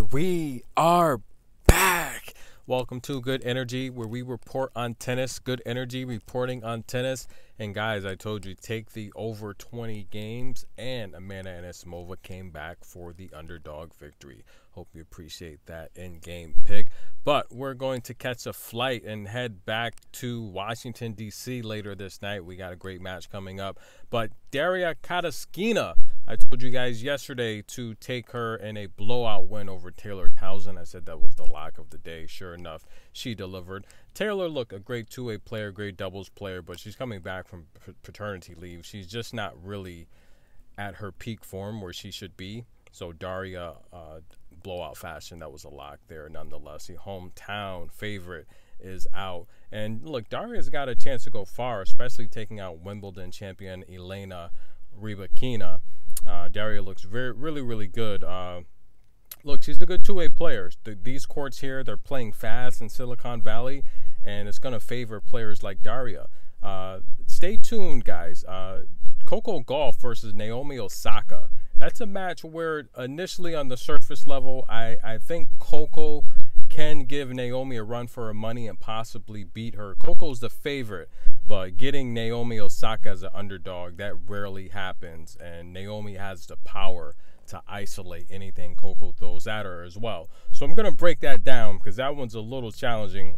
We are back. Welcome to Good Energy, where we report on tennis. Good Energy reporting on tennis. And guys, I told you take the over 20 games, and Amanda Anisimova came back for the underdog victory. Hope you appreciate that in-game pick. But we're going to catch a flight and head back to Washington D.C. later this night. We got a great match coming up. But Daria Kasatkina I told you guys yesterday to take her in a blowout win over Taylor Townsend. I said that was the lock of the day. Sure enough, she delivered. Taylor, look, a great two way player, great doubles player, but she's coming back from paternity leave. She's just not really at her peak form where she should be. So Daria, uh, blowout fashion, that was a lock there nonetheless. The hometown favorite is out. And look, Daria's got a chance to go far, especially taking out Wimbledon champion Elena Rybakina. Uh, Daria looks very, really, really good. Uh, look, she's a good two-way player. The, these courts here, they're playing fast in Silicon Valley, and it's going to favor players like Daria. Uh, stay tuned, guys. Uh, Coco Gauff versus Naomi Osaka. That's a match where initially on the surface level, I, I think Coco can give Naomi a run for her money and possibly beat her. Coco's the favorite, but getting Naomi Osaka as an underdog, that rarely happens. And Naomi has the power to isolate anything Coco throws at her as well. So I'm going to break that down because that one's a little challenging.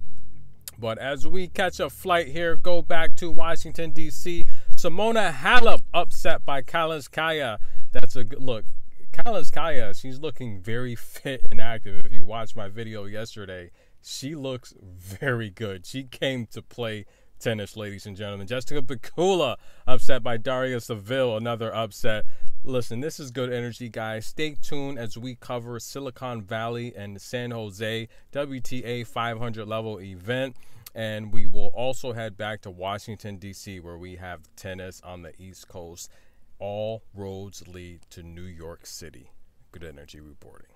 But as we catch a flight here, go back to Washington, D.C., Simona Halep upset by Kalinskaya. That's a good look. Kalinskaya, she's looking very fit and active. If you watched my video yesterday, she looks very good. She came to play tennis, ladies and gentlemen. Jessica Pegula upset by Daria Saville, another upset. Listen, this is good energy, guys. Stay tuned as we cover Silicon Valley and San Jose WTA 500 level event. And we will also head back to Washington, D.C., where we have tennis on the East Coast. All roads lead to New York City. Good energy reporting.